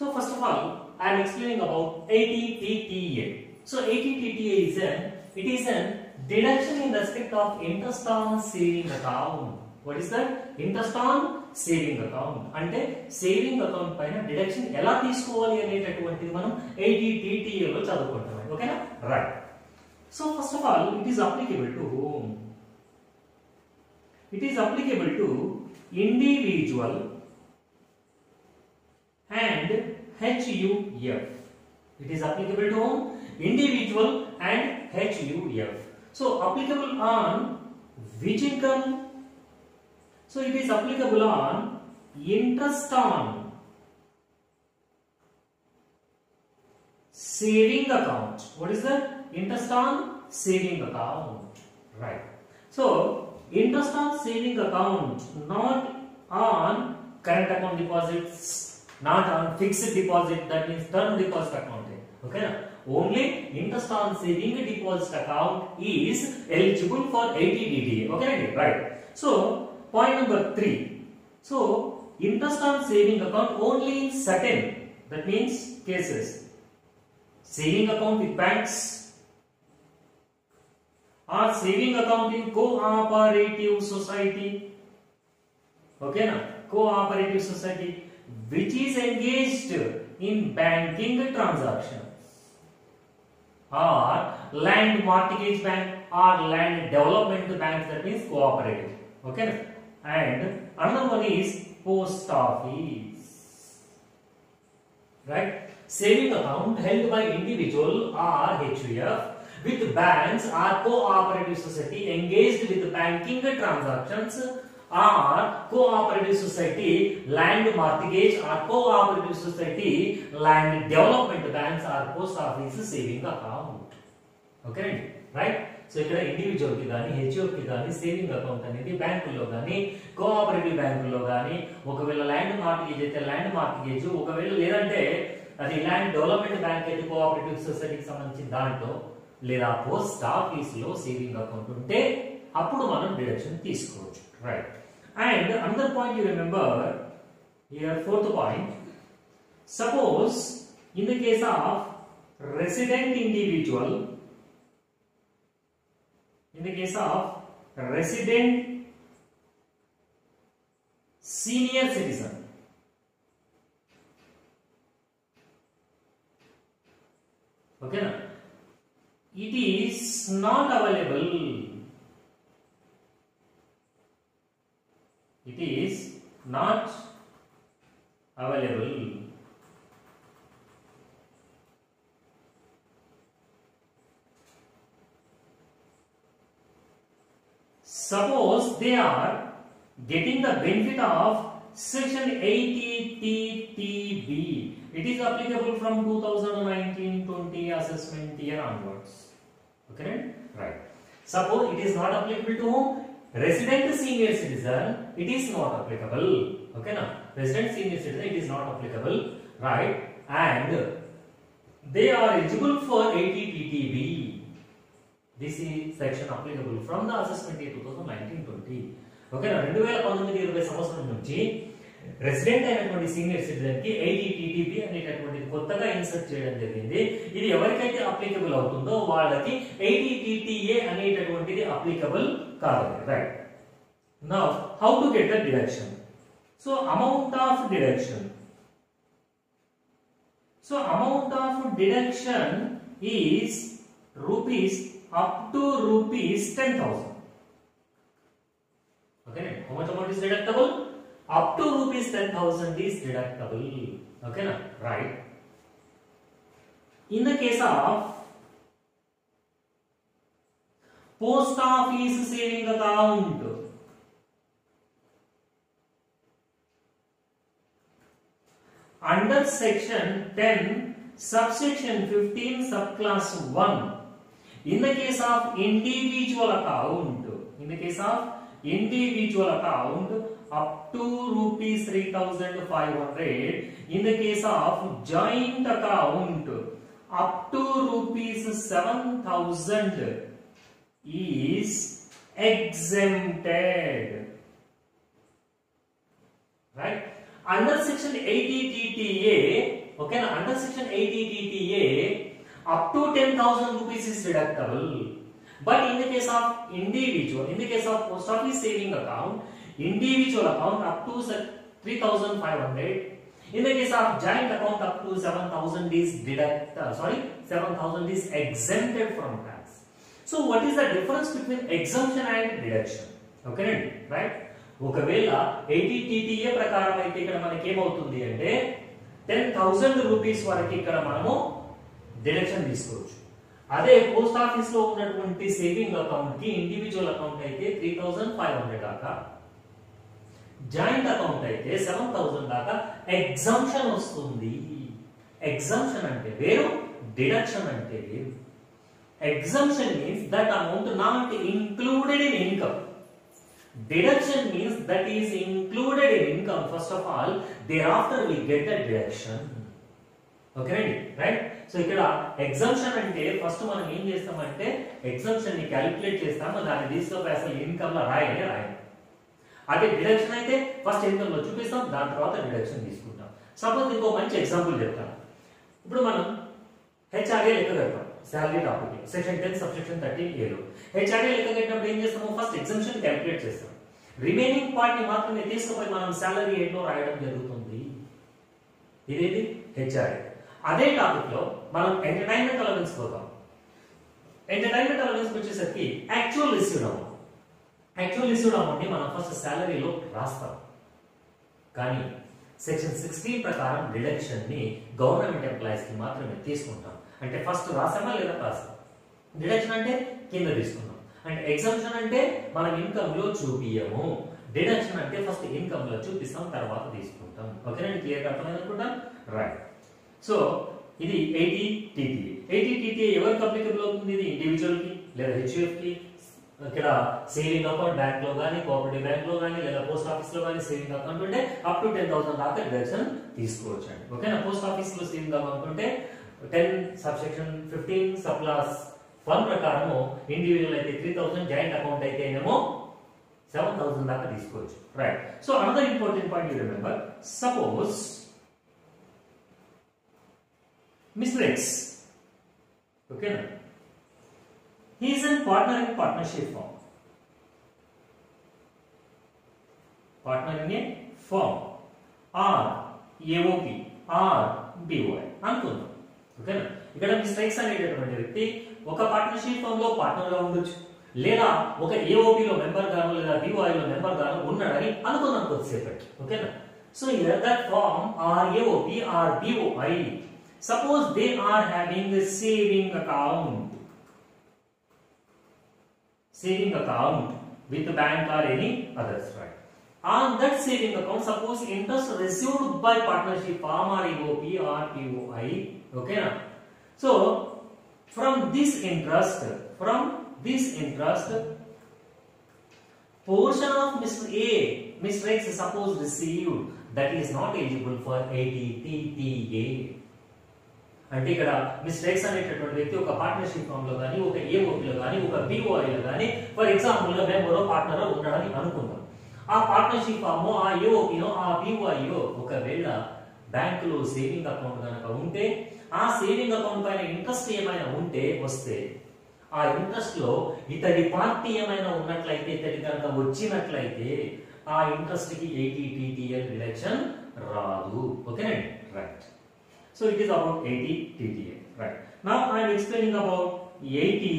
So first of all, I am explaining about ATTTA. So ATTTA is a it is a deduction in respect of interest on saving account. What is that? Interest on saving account అంటే saving account పైన deduction ఎలా తీసుకోవాలి అనేటటువంటిది మనం ఏడీటీటీఏలో చదువుకుంటాం ఓకేనా right so first of all it is applicable to home it is applicable to individual and HUF. It is applicable to whom? Individual and HUF. So applicable on which income? So it is applicable on interest on saving account. What is that? Interest on saving account. Right. So interest on saving account, not on current account deposits not on fixed deposit that means term deposit account okay only interest on saving deposit account is eligible for 80 DDA okay right so point number 3 so interest on saving account only in certain that means cases saving account with banks or saving account in cooperative society okay na cooperative society which is engaged in banking transactions or land mortgage bank or land development bank that means cooperative okay and another one is post office right saving account held by individual or HUF with banks or cooperative society engaged with banking transactions or society land land mortgage or cooperative society land development banks or post office saving account okay right so ఇక్కడ individual కి కానీ HUF కి కానీ saving account అనేది బ్యాంకుల్లో కానీ cooperative బ్యాంకుల్లో కానీ ఒకవేళ ల్యాండ్ మార్టిగేజ్ అయితే ల్యాండ్ మార్టిగేజ్ ఒకవేళ లేదంటే అది ల్యాండ్ డెవలప్మెంట్ బ్యాంక్ అయితే కోఆపరేటివ్ సొసైటీకి సంబంధించిన దాంట్లో లేదా పోస్ట్ ఆఫీస్ లో సేవింగ్ అకౌంట్ ఉంటే అప్పుడు మనం డిడక్షన్ తీసుకోవచ్చు right And another point you remember, here fourth point, suppose in the case of resident individual, in the case of resident senior citizen, okay, it is not available is not available suppose they are getting the benefit of section 80TTB it is applicable from 2019-20 assessment year onwards okay right suppose it is not applicable to whom resident senior citizen it is not applicable okay now resident senior citizen it is not applicable right and they are eligible for ATTTB this is section applicable from the assessment year 2019-20 okay నా రెండు వేల పంతొమ్మిది ఇరవై సంవత్సరం నుంచి resident అయినటువంటి senior citizen కి eighty TTB అనేటటువంటిది కొత్తగా ఇన్సర్ట్ చేయడం జరిగింది ఇది ఎవరికైతే అప్లికబుల్ అవుతుందో వాళ్ళకి ఐడిటిటిఏ అనేటటువంటిది applicable right? Now, how to get the direction? So, amount of direction. So, amount of deduction is rupees up to rupees 10,000. Okay, how much amount is deductible? Up to rupees 10,000 is deductible. Okay, right? In the case of post office saving account under section 10 subsection 15 subclass 1 in the case of individual account in the case of individual account up to rupees 3500 in the case of joint account up to rupees 7000 is exempted. Right? Under section 80 DTA, okay, Now, under section 80 DTA, up to 10,000 rupees is deductible. But in the case of individual, in the case of post office saving account, individual account up to 3,500. In the case of joint account up to 7,000 is deduct, uh, sorry, 7,000 is exempted from tax. So what is the difference between exemption and deduction ఓకేనండి right ఒకవేళ eighty eighty TTA ప్రకారం అయితే ఇక్కడ మనకి ఏమవుతుంది అంటే ten thousand rupees వరకు ఇక్కడ మనము డిడక్షన్ తీసుకోవచ్చు అదే పోస్ట్ ఆఫీస్ లో ఉన్నటువంటి సేవింగ్ అకౌంట్ కి ఇండివిజువల్ అకౌంట్ అయితే త్రీ థౌసండ్ ఫైవ్ హండ్రెడ్ దాకా జాయింట్ అకౌంట్ అయితే సెవెన్ థౌసండ్ దాకా ఎగ్జంప్షన్ వస్తుంది ఎగ్జంప్షన్ అంటే వేరు డిడక్షన్ అంటే వేరు means that amount amount not in income deduction means that is is in income first of all all. After we get the deduction okay right so ఇక్కడ exemption అంటే first మనం ఏం చేస్తామంటే ఎగ్జంప్షన్ ని క్యాలిక్యులేట్ చేస్తామో దాన్ని తీసుకొని అసలు ఇన్కమ్ లో రాయనే రాయం అదే డిడక్షన్ అయితే ఫస్ట్ ఇన్కమ్ లో చూపిస్తాం దాని తర్వాత డిడక్షన్ తీసుకుంటాం సపోజ్ ఇంకో మంచి ఎగ్జాంపుల్ చెప్తాను ఇప్పుడు మనం హెచ్ఆర్ఏ లెక్క పెడతాం salary document section ten subsection thirteen ఏడు హెచ్ఆర్డీ లెక్కగట్టినప్పుడు ఏం చేస్తాము ఫస్ట్ ఎగ్జంప్షన్ క్యాలిక్యులేట్ చేస్తాం రిమైనింగ్ పార్ట్ని మాత్రమే తీసుకుపోయి మనం శాలరీ ఏంటో రాయడం జరుగుతుంది ఇదేది హెచ్ఆర్డీ అదే టాపిక్లో మనం ఎంటర్టైన్మెంట్ అలవెన్స్ పోతాం ఎంటర్టైన్మెంట్ అలవెన్స్ వచ్చేసరికి actual received amount actual received అమౌంట్ని మనం ఫస్ట్ శాలరీలో రాస్తాం కానీ సెక్షన్ సిక్స్టీ ప్రకారం ని గవర్నమెంట్ కి మాత్రమే తీసుకుంటాం అంటే ఫస్ట్ రాసామా లేదా రాసామా డిడక్షన్ అంటే కింద తీసుకున్నాం అండ్ ఎగ్జామ్షన్ అంటే మనం ఇన్కమ్ లో చూపియము డిడక్షన్ అంటే ఫస్ట్ ఇన్కమ్ లో చూపిస్తాం తర్వాత తీసుకుంటాం ఓకే నేను క్లియర్ అర్థమైంది అనుకుంటా రైట్ సో ఇది ఎయిటీ టీటీఏ ఎయిటీ టీటీఏ ఎవరికి అప్లికబుల్ అవుతుంది ఇది ఇండివిజువల్ కి లేదా హెచ్ఎఫ్ కి ఇక్కడ సేవింగ్ అకౌంట్ బ్యాంక్ లో కానీ కోఆపరేటివ్ బ్యాంక్ లో కానీ లేదా పోస్ట్ ఆఫీస్ లో కానీ సేవింగ్ అకౌంట్ ఉంటే అప్ టు టెన్ థౌసండ్ దాకా డిడక్షన్ తీసుకోవచ్చు అండి ఓకేనా పోస్ట్ ఆఫీస్ లో సేవింగ్ అకౌంట్ ఉంటే Ten subsection fifteen subclause one ప్రకారము ఇండివిజువల్ అయితే త్రీ థౌసండ్ జాయింట్ అకౌంట్ అయితే ఏమో సెవెన్ థౌసండ్ దాకా తీసుకోవచ్చు right so another important point you remember suppose mister X ఓకేనా He is a partner in partnership firm. Partner in a firm. Or AOP or BOI అనుకుందాం ఓకేనా ఇక్కడ mistakes అనేటటువంటి వ్యక్తి ఒక పార్ట్నర్షిప్ ఫర్మ్ లో పార్ట్నర్ గా ఉండొచ్చు లేదా ఒక ఏఓపి లో మెంబర్ గాను లేదా BOI లో మెంబర్ గాను ఉన్నాడని అనుకుందాం కొద్దిసేపటి ఓకేనా so here that form or AOP or BOI suppose they are having saving account saving account with the bank or any others right on that saving account suppose interest received by partnership firm or EOP or POI ఓకేనా so from this interest from this interest portion of Mr. A, Mr. X suppose supposed received that is not eligible for అంటే ఇక్కడ mister X అనేటటువంటి వ్యక్తి ఒక partnership firm లో కానీ ఒక ఏ లో కానీ ఒక లో కానీ ఫర్ ఎగ్జాంపుల్ గా మేము మరో పార్ట్నర్ ఉన్నాడని అనుకుందాం ఆ పార్ట్నర్షిప్ ఫామ్ ఆ ఏఓపీనో ఆ బీఓఐయో ఒకవేళ లో సేవింగ్ అకౌంట్ కనుక ఉంటే ఆ సేవింగ్ అకౌంట్ పైన ఇంట్రెస్ట్ ఏమైనా ఉంటే వస్తే ఆ ఇంట్రెస్ట్ లో ఇతడి పార్టీ ఏమైనా ఉన్నట్లయితే ఇతడి కనుక వచ్చినట్లయితే ఆ ఇంట్రెస్ట్ కి ఎయిటీ టీటీఎల్ రాదు ఓకేనండి right so it is about eighty TTL right నా I'm explaining about eighty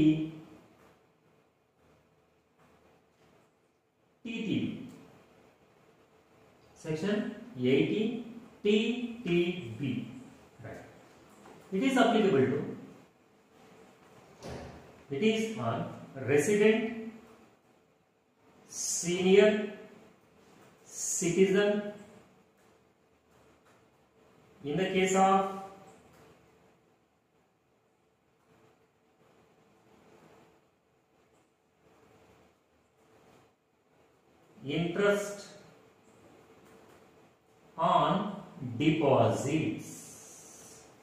section eighty 80 TTB. it is applicable to it is on resident senior citizen in the case of interest on deposits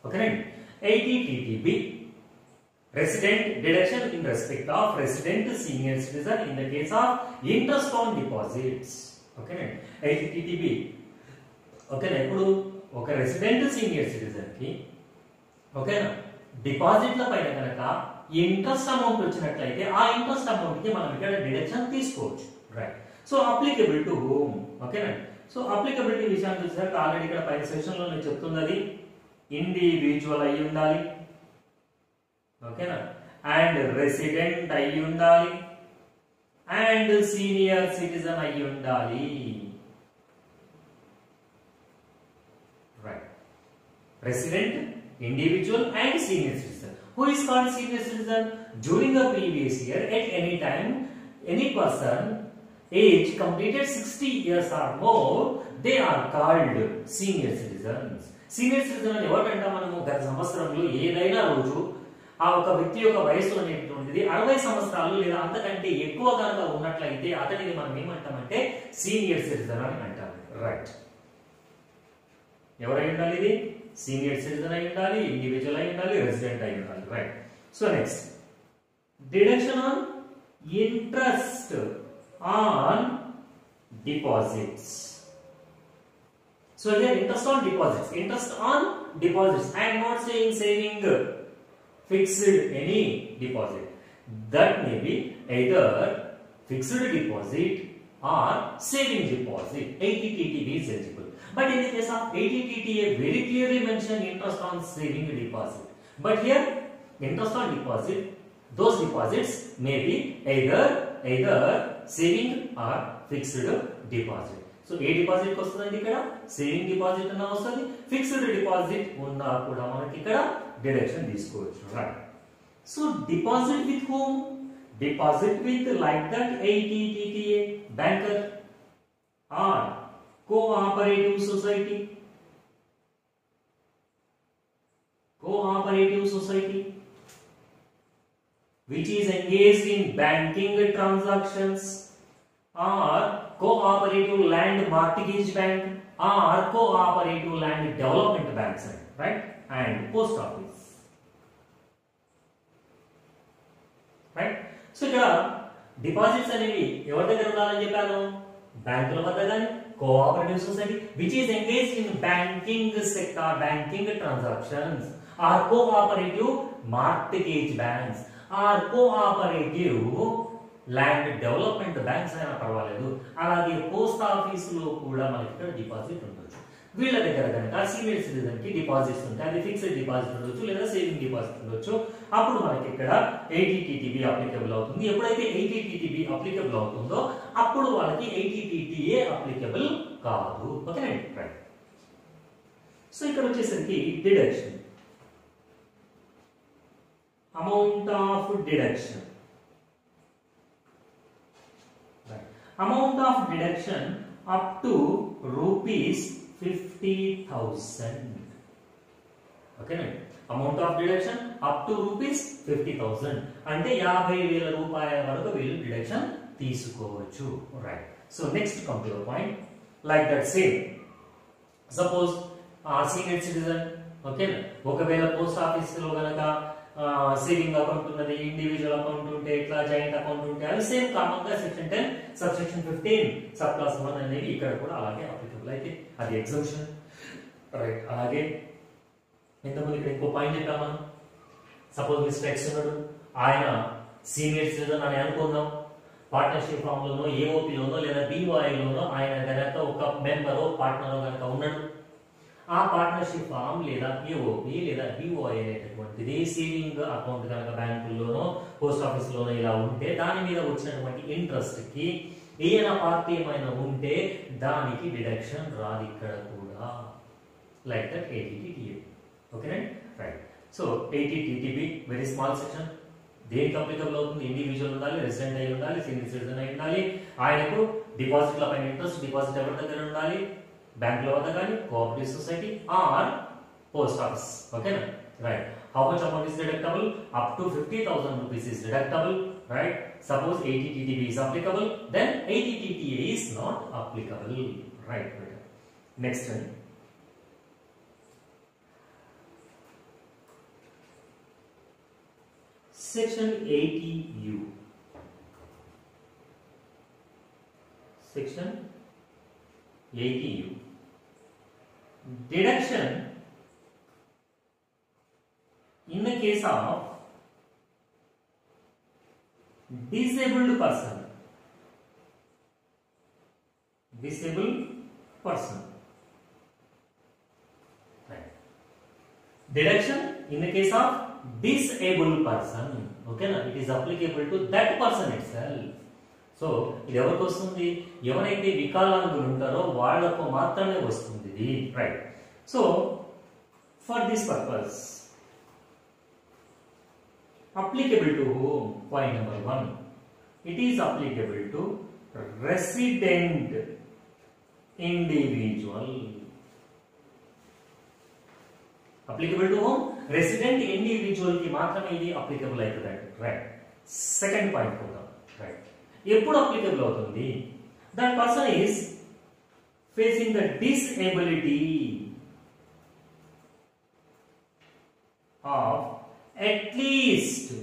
okay right 80 TTB resident deduction in respect of resident senior citizen in the case of interest on deposits. Okay, right? 80 TTB. ఓకేనా ఇప్పుడు ఒక resident senior citizen కి ఓకేనా డిపాజిట్ల పైన కనుక interest amount వచ్చినట్లయితే ఆ ఇంట్రెస్ట్ అమౌంట్ కి మనం ఇక్కడ డిడక్షన్ తీసుకోవచ్చు right so applicable to home ఓకేనా సో అప్లికబిలిటీ విషయాన్ని చూసాక ఆల్రెడీ ఇక్కడ పై సెషన్ లో నేను చెప్తున్నది ఇండివిజువల్ అయి ఉండాలి ఓకేనా అండ్ రెసిడెంట్ అయి ఉండాలి అండ్ సీనియర్ సిటిజన్ అయి ఉండాలి right resident, individual and senior citizen. Who is called senior citizen? During the previous year, at any time, any person age completed 60 years or more, they are called senior citizens. Senior citizen అని ఎవరంటాం మనము గత సంవత్సరంలో ఏదైనా రోజు ఆ ఒక వ్యక్తి యొక్క వయస్సు అనేటువంటిది అరవై సంవత్సరాలు లేదా అంతకంటే ఎక్కువ కనుక ఉన్నట్లయితే అతనిని మనం ఏమంటామంటే సీనియర్ సిటిజన్ అని అంటాం రైట్ ఎవరై ఉండాలి ఇది సీనియర్ సిటిజన్ అయి ఉండాలి ఇండివిజువల్ అయి ఉండాలి రెసిడెంట్ అయి ఉండాలి right so next deduction on interest on deposits So here interest on deposits, interest on deposits. I am not saying saving fixed any deposit. That may be either fixed deposit or saving deposit. ATTTB is eligible. But in the case of ATTTA, very clearly mentioned interest on saving deposit. But here interest on deposit, those deposits may be either either saving or fixed deposit. So A deposit కి వస్తుందండి ఇక్కడ saving deposit అన్న వస్తుంది fixed deposit ఉన్నా కూడా మనకి ఇక్కడ deduction తీసుకోవచ్చు right so deposit with home deposit with like that ఏటీటీటీఏ banker or cooperative society cooperative society which is engaged in banking transactions or cooperative land mortgage bank or cooperative land development banks right and post office right so ఇక్కడ deposits అనేవి ఎవరి దగ్గర ఉండాలని చెప్పాను బ్యాంకుల వద్ద కానీ cooperative society which is engage in banking sector banking transactions or cooperative mortgage banks or cooperative land development banks అయినా పర్వాలేదు అలాగే పోస్ట్ ఆఫీసులో కూడా మనకి ఇక్కడ డిపాజిట్ ఉండొచ్చు వీళ్ళ దగ్గర కనుక సీనియర్ సిటిజన్ కి డిపాజిట్స్ ఉంటాయి అది ఫిక్స్డ్ డిపాజిట్ ఉండొచ్చు లేదా సేవింగ్ డిపాజిట్ ఉండొచ్చు అప్పుడు మనకి ఇక్కడ ఎయిటీటీటీబీ అప్లికబుల్ అవుతుంది ఎప్పుడైతే ఎయిటీటీటీబీ అప్లికబుల్ అవుతుందో అప్పుడు వాళ్ళకి ఎయిటీటీటీఏ అప్లికబుల్ కాదు ఓకే రైట్ సో ఇక్కడ వచ్చేసరికి deduction amount of deduction amount of deduction up to rupees fifty thousand 50,000. Amount of deduction up to rupees fifty thousand అంటే యాభై వేల రూపాయల వరకు వీళ్ళు డిడక్షన్ తీసుకోవచ్చు right so next computer point like that same suppose senior citizen okay ఒకవేళ post ఆఫీస్లో కనుక సేవింగ్ అకౌంట్ ఉన్నది ఇండివిజువల్ అకౌంట్ ఉంటే ఇట్లా జాయింట్ అకౌంట్ ఉంటే అవి సేమ్ గా section ten sub section fifteen sub class one అనేవి ఇక్కడ కూడా అలాగే అప్లికబుల్ అయితే అది ఎగ్జంప్షన్ రైట్ అలాగే ఇంతకుముందు ఇక్కడ ఇంకో పాయింట్ మనం సపోజ్ మిస్టర్ ఎక్స్ ఉన్నాడు ఆయన సీనియర్ సిటిజన్ అని అనుకుందాం పార్ట్నర్షిప్ ఫామ్ లోనో ఏఓపీలోనో లేదా బీఓఐలోనో ఆయన కనుక ఒక మెంబరో పార్ట్నరో కనుక ఉన్నాడు ఆ పార్ట్నర్షిప్ ఫామ్ లేదా పిఓపి లేదా బిఓఐ అనేటటువంటిది సేవింగ్ అకౌంట్ కనుక బ్యాంకుల్లోనో పోస్ట్ ఆఫీస్లోనో ఇలా ఉంటే దాని మీద వచ్చినటువంటి ఇంట్రెస్ట్ కి ఏదైనా పార్టీ ఏమైనా ఉంటే దానికి డిడక్షన్ రాదు ఇక్కడ కూడా లైక్ దట్ ఏటీటీటీఏ ఓకేనండి right so ఏటీటీటీబీ very small section దేనికి అప్లికబుల్ అవుతుంది ఇండివిజువల్ ఉండాలి రెసిడెంట్ అయి ఉండాలి సీనియర్ సిటిజన్ అయి ఉండాలి ఆయనకు డిపాజిట్ల పైన ఇంట్రెస్ట్ డిపాజిట్ ఎవరి దగ్గర ఉండాలి బ్యాంకుల వద్ద కానీ cooperative society or post office ఓకేనా right how much amount is deductible up to fifty thousand rupees is deductible right? Suppose 80 TTB is applicable, then 80 TTA is not applicable, right? Next one. Section 80U. Section 80U. deduction in the case of disabled person disabled person right deduction in the case of disabled person okay na it is applicable to that person itself so ఇది ఎవరికి వస్తుంది ఎవరైతే వికలాంగులు ఉంటారో వాళ్లకు మాత్రమే వస్తుంది be right. So, for this purpose, applicable to whom? Point number one. It is applicable to resident individual. Applicable to whom? Resident individual ki मात्र में ये applicable है that right. Second point होगा right. ये पूरा applicable होता है. That person is facing the disability of at least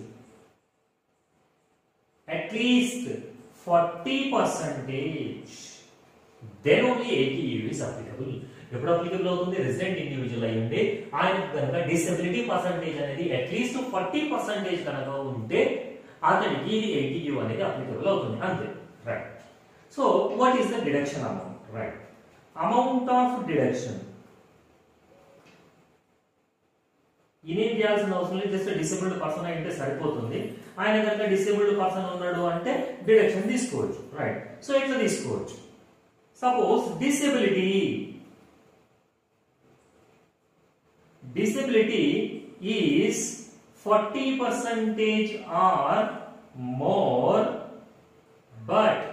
at least 40 percentage then only 80 is applicable ఎప్పుడు అప్లికబుల్ అవుతుంది రెసిడెంట్ ఇండివిజువల్ అయి ఉండి ఆయన కనుక డిసెబిలిటీ పర్సంటేజ్ అనేది అట్లీస్ట్ ఫార్టీ పర్సెంటేజ్ కనుక ఉంటే అతనికి ఇది ఎయిటీ యూ అనేది అప్లికబుల్ అవుతుంది అంతే right so what is the deduction amount right amount of deduction ఇనేం చేయాల్సిన అవసరం లేదు జస్ట్ డిసేబుల్డ్ పర్సన్ అయితే సరిపోతుంది ఆయన కనుక డిసేబుల్డ్ పర్సన్ ఉన్నాడు అంటే డిడక్షన్ తీసుకోవచ్చు రైట్ సో ఎట్లా తీసుకోవచ్చు suppose disability disability is forty percentage or more but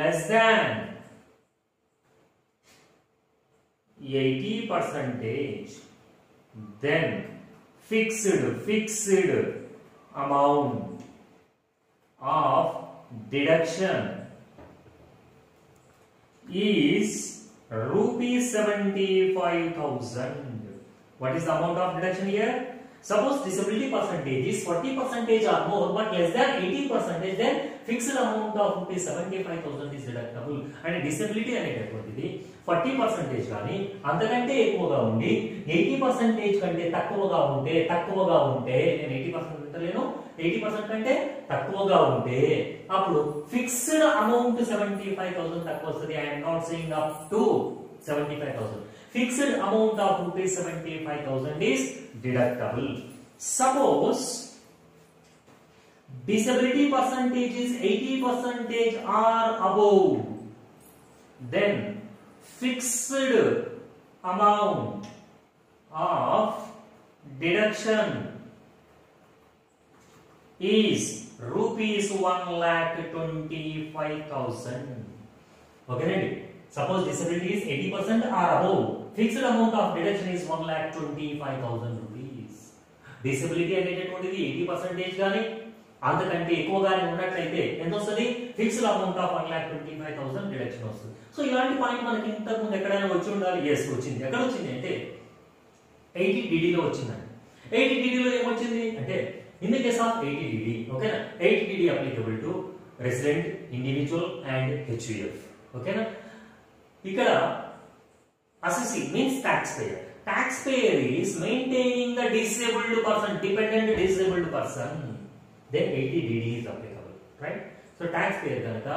less than 80 percentage then fixed fixed amount of deduction is rupees 75000 what is the amount of deduction here suppose disability percentage is 40 percentage or more but less than 80 percentage then fixed amount of rupees 75000 is deductible and disability and forty percentage కానీ అంతకంటే ఎక్కువగా ఉండి eighty percentage కంటే తక్కువగా ఉంటే తక్కువగా ఉంటే నేను ఎయిటీ పర్సెంట్ అంటలేను ఎయిటీ పర్సెంట్ కంటే తక్కువగా ఉంటే అప్పుడు fixed amount seventy five thousand తక్కువ వస్తుంది I'm not saying up to seventy five thousand fixed amount of rupees seventy five thousand is deductible suppose disability percentage is 80 percentage or above then fixed amount of deduction is rupees 1 lakh 25,000. Okay, suppose disability is 80% or above. Fixed amount of deduction is 1 lakh 25,000 rupees. Disability related to the 80 percent percentage. అంతకంటే ఎక్కువగానే ఉన్నట్లయితే ఎంత వస్తుంది fixed amount of one lakh twenty five thousand deduction వస్తుంది so ఇలాంటి point మనకి ఇంతకుముందు ఎక్కడైనా వచ్చి ఉండాలి ఎస్ వచ్చింది ఎక్కడ వచ్చింది అంటే ఎయిటీ డిడిలో వచ్చిందండి ఎయిటీ డిడిలో ఏమొచ్చింది అంటే in the case of eighty DD ఓకేనా eighty DD applicable to resident individual and HUF ఓకేనా ఇక్కడ assessee means tax payer payer is maintaining the disabled person dependent disabled person then 80 DD is applicable, right? So taxpayer కనుక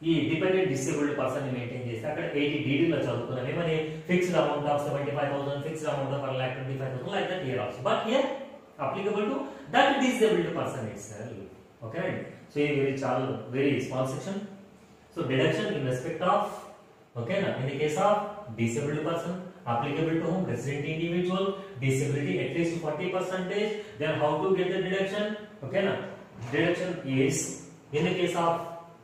ఈ dependent disabled person ని maintain చేస్తే అక్కడ eighty డీడీలో చదువుకున్నాం ఏమని fixed amount of seventy five thousand fixed amount of one lakh twenty five thousand like that year also but here applicable to that disabled person itself okay right so ఇది very చాలా very small section so deduction in respect of ఓకేనా in the case of disabled person applicable to whom resident individual disability at least 40 percentage then how to get the deduction okay na deduction is in the case of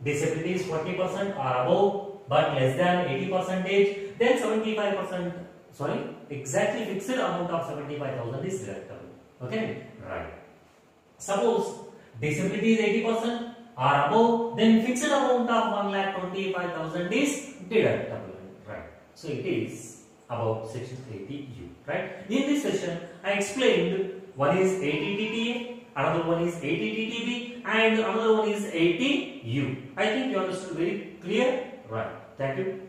disability is 40 percent or above but less than 80 percentage then 75 percent sorry exactly fixed amount of 75000 is deductible okay right suppose disability is 80 percent or above then fixed amount of 1 lakh 25000 is deductible right so it is about section 80U, right? In this session, I explained one is 80TTA, another one is 80TTB and another one is 80U. I think you understood very clear, right? Thank you.